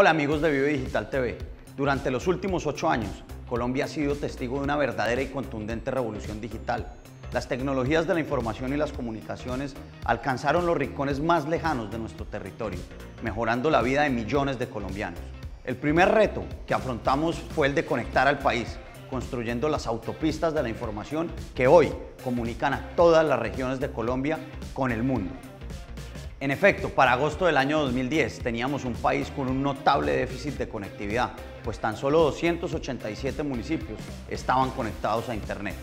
Hola amigos de Vive Digital TV. Durante los últimos ocho años, Colombia ha sido testigo de una verdadera y contundente revolución digital. Las tecnologías de la información y las comunicaciones alcanzaron los rincones más lejanos de nuestro territorio, mejorando la vida de millones de colombianos. El primer reto que afrontamos fue el de conectar al país, construyendo las autopistas de la información que hoy comunican a todas las regiones de Colombia con el mundo. En efecto, para agosto del año 2010 teníamos un país con un notable déficit de conectividad, pues tan solo 287 municipios estaban conectados a Internet.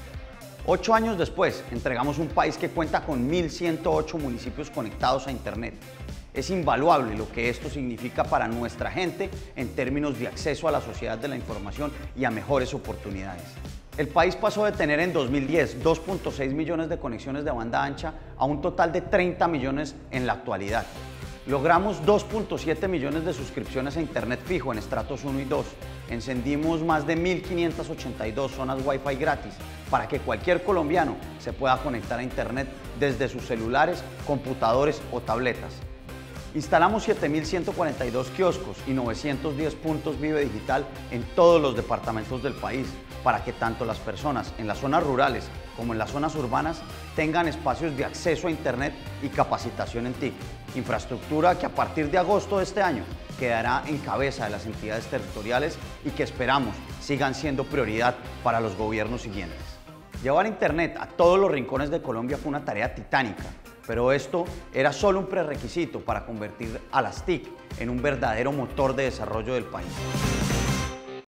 Ocho años después, entregamos un país que cuenta con 1.108 municipios conectados a Internet. Es invaluable lo que esto significa para nuestra gente en términos de acceso a la sociedad de la información y a mejores oportunidades. El país pasó de tener en 2010 2.6 millones de conexiones de banda ancha a un total de 30 millones en la actualidad. Logramos 2.7 millones de suscripciones a Internet fijo en estratos 1 y 2. Encendimos más de 1.582 zonas Wi-Fi gratis para que cualquier colombiano se pueda conectar a Internet desde sus celulares, computadores o tabletas. Instalamos 7.142 kioscos y 910 puntos Vive Digital en todos los departamentos del país para que tanto las personas en las zonas rurales como en las zonas urbanas tengan espacios de acceso a Internet y capacitación en TIC. Infraestructura que a partir de agosto de este año quedará en cabeza de las entidades territoriales y que esperamos sigan siendo prioridad para los gobiernos siguientes. Llevar Internet a todos los rincones de Colombia fue una tarea titánica pero esto era solo un prerequisito para convertir a las TIC en un verdadero motor de desarrollo del país.